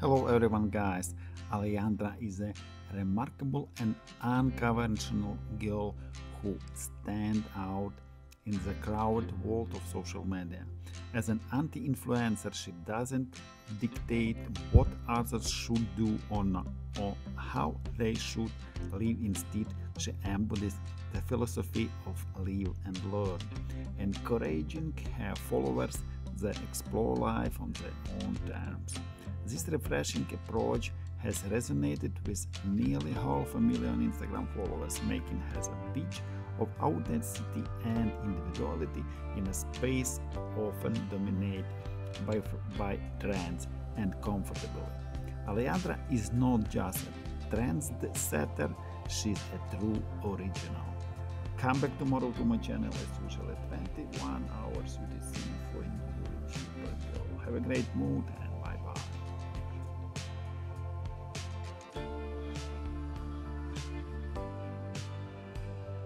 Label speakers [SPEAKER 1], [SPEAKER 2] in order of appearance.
[SPEAKER 1] Hello everyone guys, Alejandra is a remarkable and unconventional girl who stand out in the crowded world of social media. As an anti-influencer, she doesn't dictate what others should do or not, or how they should live. Instead, she embodies the philosophy of live and learn, encouraging her followers to explore life on their own terms. This refreshing approach has resonated with nearly half a million Instagram followers, making her a beach of authenticity and individuality in a space often dominated by, by trends and comfortability. Alejandra is not just a trendsetter, she's a true original. Come back tomorrow to my channel as usual at 21 hours UTC for a new YouTube. Have a great mood